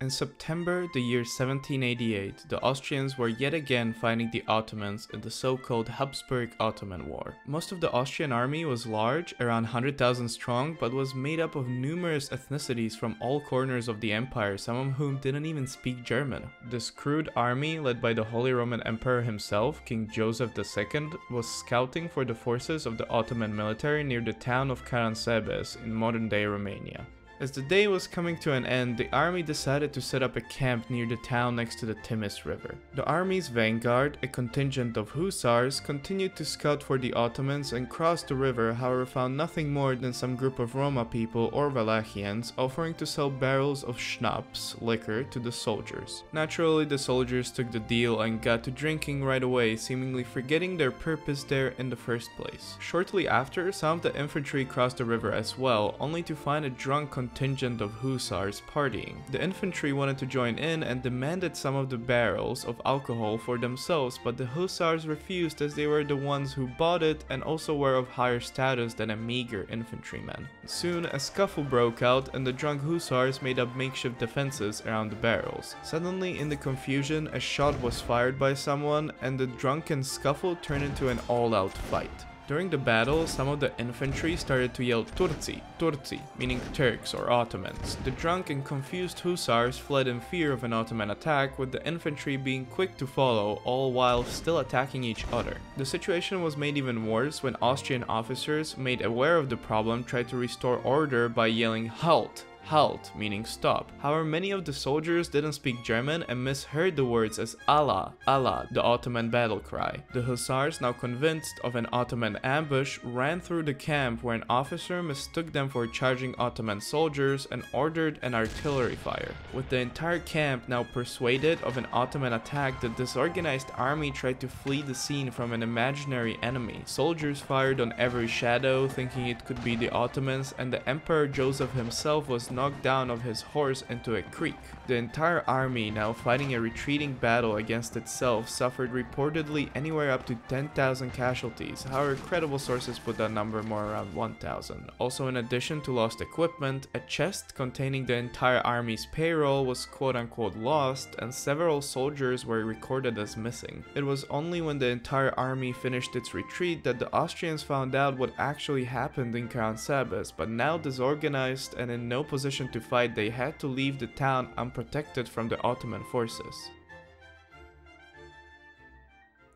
In September the year 1788, the Austrians were yet again fighting the Ottomans in the so-called Habsburg Ottoman War. Most of the Austrian army was large, around 100,000 strong, but was made up of numerous ethnicities from all corners of the empire, some of whom didn't even speak German. This crude army, led by the Holy Roman Emperor himself, King Joseph II, was scouting for the forces of the Ottoman military near the town of Caransebeș in modern-day Romania. As the day was coming to an end, the army decided to set up a camp near the town next to the Timis River. The army's vanguard, a contingent of hussars, continued to scout for the Ottomans and crossed the river, however found nothing more than some group of Roma people or Wallachians offering to sell barrels of schnapps, liquor, to the soldiers. Naturally, the soldiers took the deal and got to drinking right away, seemingly forgetting their purpose there in the first place. Shortly after, some of the infantry crossed the river as well, only to find a drunk of hussars partying. The infantry wanted to join in and demanded some of the barrels of alcohol for themselves, but the hussars refused as they were the ones who bought it and also were of higher status than a meager infantryman. Soon a scuffle broke out and the drunk hussars made up makeshift defenses around the barrels. Suddenly in the confusion a shot was fired by someone and the drunken scuffle turned into an all-out fight. During the battle, some of the infantry started to yell Turci, Turci, meaning Turks or Ottomans. The drunk and confused hussars fled in fear of an Ottoman attack, with the infantry being quick to follow, all while still attacking each other. The situation was made even worse when Austrian officers, made aware of the problem, tried to restore order by yelling Halt! Halt, meaning stop. However, many of the soldiers didn't speak German and misheard the words as Allah, Allah, the Ottoman battle cry. The hussars, now convinced of an Ottoman ambush, ran through the camp where an officer mistook them for charging Ottoman soldiers and ordered an artillery fire. With the entire camp now persuaded of an Ottoman attack, the disorganized army tried to flee the scene from an imaginary enemy. Soldiers fired on every shadow, thinking it could be the Ottomans, and the Emperor Joseph himself was knocked down of his horse into a creek. The entire army, now fighting a retreating battle against itself, suffered reportedly anywhere up to 10,000 casualties, however credible sources put that number more around 1,000. Also in addition to lost equipment, a chest containing the entire army's payroll was quote unquote lost and several soldiers were recorded as missing. It was only when the entire army finished its retreat that the Austrians found out what actually happened in Caransebeș, but now disorganized and in no position position to fight, they had to leave the town unprotected from the Ottoman forces.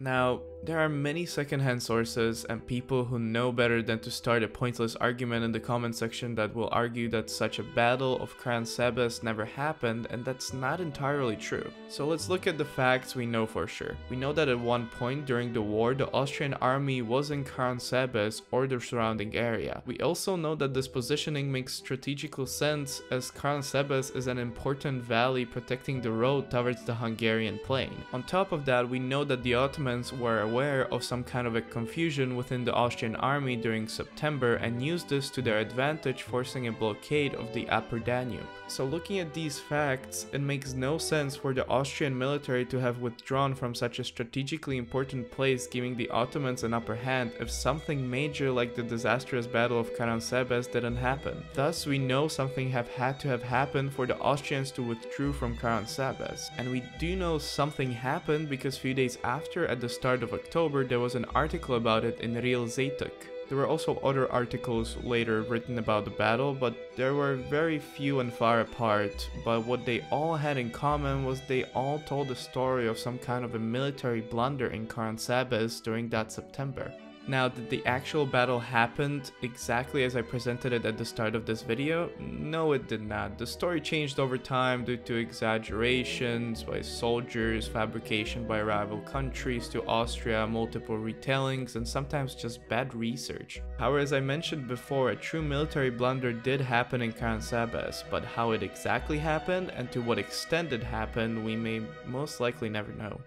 Now, there are many secondhand sources and people who know better than to start a pointless argument in the comment section that will argue that such a battle of Caransebeș never happened and that's not entirely true. So let's look at the facts we know for sure. We know that at one point during the war the Austrian army was in Caransebeș or the surrounding area. We also know that this positioning makes strategical sense as Caransebeș is an important valley protecting the road towards the Hungarian plain. On top of that we know that the Were aware of some kind of a confusion within the Austrian army during September and used this to their advantage forcing a blockade of the upper Danube. So looking at these facts, it makes no sense for the Austrian military to have withdrawn from such a strategically important place giving the Ottomans an upper hand if something major like the disastrous battle of Karansebes didn't happen. Thus we know something have had to have happened for the Austrians to withdraw from Karansebes, And we do know something happened because few days after at the start of October there was an article about it in Real Zeitung. There were also other articles later written about the battle, but there were very few and far apart, but what they all had in common was they all told the story of some kind of a military blunder in Caransebeș during that September. Now, did the actual battle happen exactly as I presented it at the start of this video? No, it did not. The story changed over time due to exaggerations by soldiers, fabrication by rival countries to Austria, multiple retellings, and sometimes just bad research. However, as I mentioned before, a true military blunder did happen in Caransebeș, but how it exactly happened and to what extent it happened, we may most likely never know.